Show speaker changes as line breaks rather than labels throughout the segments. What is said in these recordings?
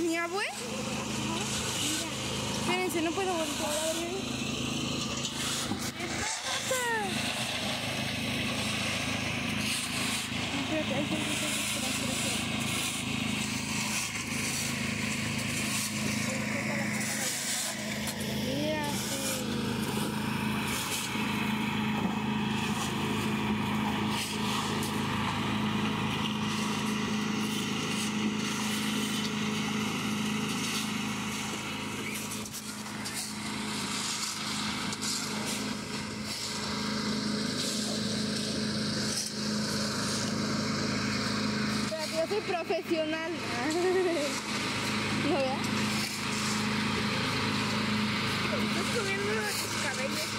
¿Mi abue? Espérense, no puedo volver. soy profesional. ¿No veas?
Estás comiendo los cabellos.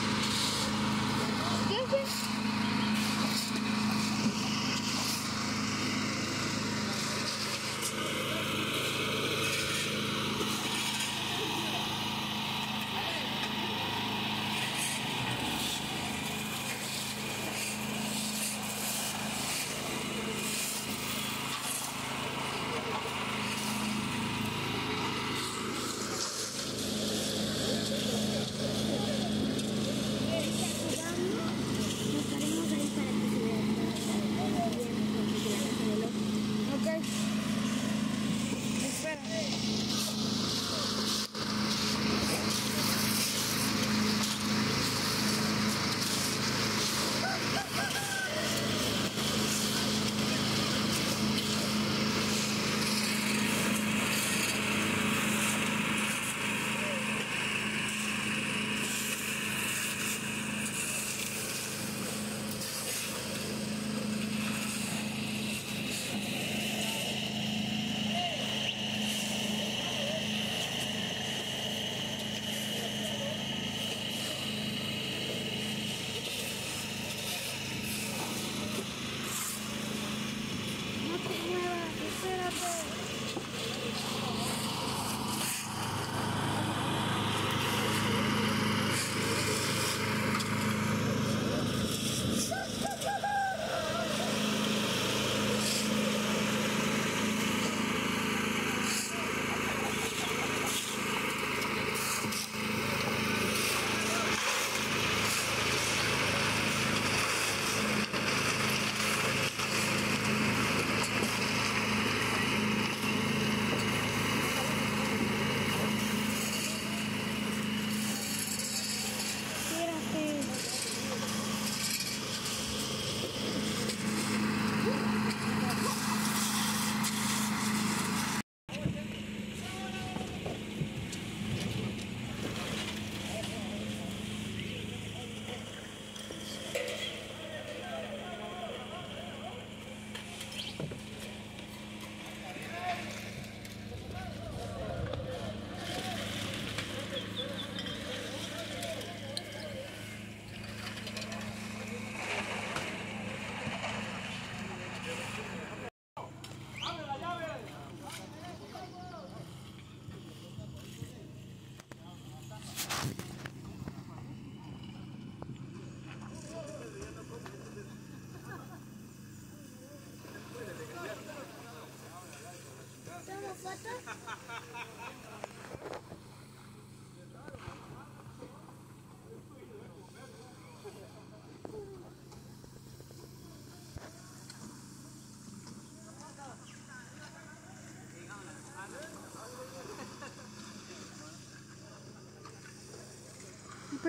¿Qué haces?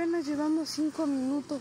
apenas llevamos cinco minutos.